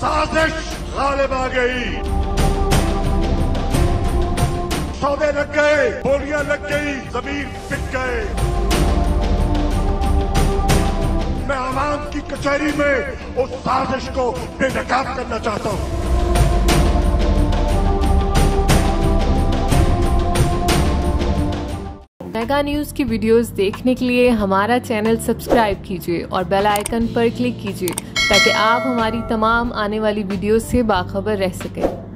साजिश गालिब आ गई सौदे लग गए बोलियाँ लग गई, ज़मीन बिक गए। मैं आवाम की कचहरी में उस साजिश को बेनकाब करना चाहता हूँ। मेगा न्यूज़ की वीडियोस देखने के लिए हमारा चैनल सब्सक्राइब कीजिए और बेल आइकन पर क्लिक कीजिए। ताकि आप हमारी तमाम आने वाली वीडियोस से बाखबर रह सकें।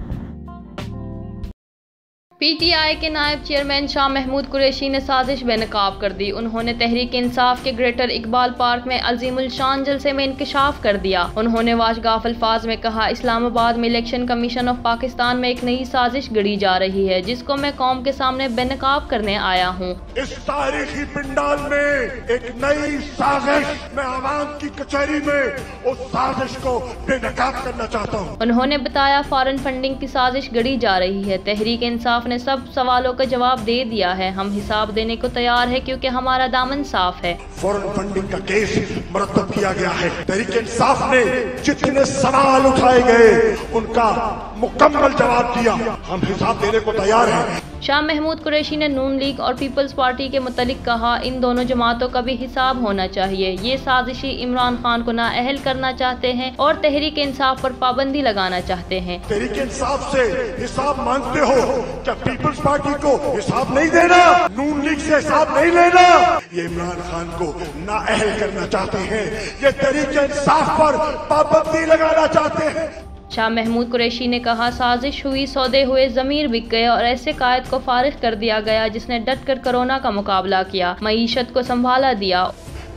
पीटीआई के नायब चेयरमैन शाह महमूद कुरैशी ने साजिश बेनकाब कर दी। उन्होंने तहरीक इंसाफ के ग्रेटर इकबाल पार्क में अजीमुल शान जलसे में इंकशाफ कर दिया। उन्होंने वाशगाफ अल्फाज में कहा इस्लामाबाद में इलेक्शन कमीशन ऑफ़ पाकिस्तान में एक नई साजिश गढ़ी जा रही है जिसको मैं कौम के सामने बेनकाब करने आया हूँ। इस तारीखी पिंडाल में एक नई साजिश मैं आवाम की कचहरी में उस साजिश को बेनकाब करना चाहता हूँ। उन्होंने बताया फॉरन फंडिंग की साजिश गढ़ी जा रही है। तहरीक इंसाफ ने सब सवालों का जवाब दे दिया है। हम हिसाब देने को तैयार है क्योंकि हमारा दामन साफ़ है। फॉरन फंडिंग का केस मरतब किया गया है। तरीके इंसाफ ने जितने सवाल उठाए गए, उनका मुकम्मल जवाब दिया। हम हिसाब देने को तैयार हैं। शाह महमूद कुरैशी ने नून लीग और पीपल्स पार्टी के मुतलिक कहा, इन दोनों जमातों का भी हिसाब होना चाहिए। ये साजिशी इमरान खान को नाअहल करना चाहते हैं और तहरीक इंसाफ पर पाबंदी लगाना चाहते हैं। तहरीक इंसाफ से हिसाब मांगते हो, क्या पीपल्स पार्टी को हिसाब नहीं देना? नून लीग से हिसाब नहीं लेना? ये इमरान खान को नाअहल करना चाहते हैं, ये तहरीक इंसाफ पर पाबंदी लगाना चाहते हैं। शाह महमूद कुरैशी ने कहा, साजिश हुई, सौदे हुए, जमीर बिक गए और ऐसे कायद को फारिग कर दिया गया जिसने डट कर कोरोना का मुकाबला किया। मीशत को संभाला दिया।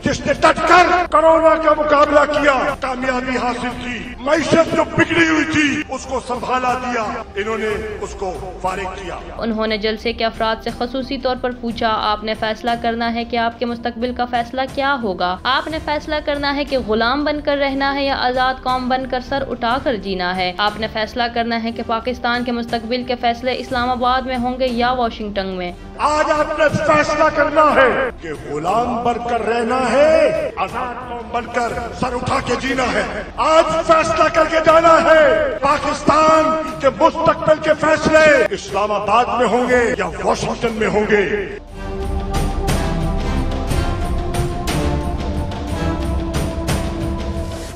जिसने डटकर कोरोना का मुकाबला किया, कामयाबी हासिल की। मीशत जो बिगड़ी हुई थी, उसको संभाला दिया। इन्होंने उसको फारिग किया। उन्होंने जलसे के अफराद से खसूसी तौर पर पूछा, आपने फैसला करना है कि आपके मुस्तकबिल का फैसला क्या होगा? आपने फैसला करना है कि गुलाम बनकर रहना है या आज़ाद कौम बनकर सर उठाकर जीना है? आपने फैसला करना है कि पाकिस्तान के मुस्तकबिल के फैसले इस्लामाबाद में होंगे या वाशिंगटन में? आज आपने फैसला करना है कि गुलाम बनकर रहना है, आज़ाद बनकर सर उठा के जीना है। आज फैसला करके जाना है, पाकिस्तान के मुस्तकबिल के फैसले इस्लामाबाद में होंगे या वॉशिंगटन में होंगे।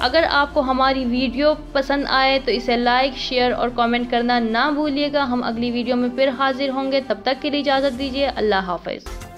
अगर आपको हमारी वीडियो पसंद आए तो इसे लाइक शेयर और कमेंट करना ना भूलिएगा। हम अगली वीडियो में फिर हाजिर होंगे। तब तक के लिए इजाज़त दीजिए। अल्लाह हाफिज़।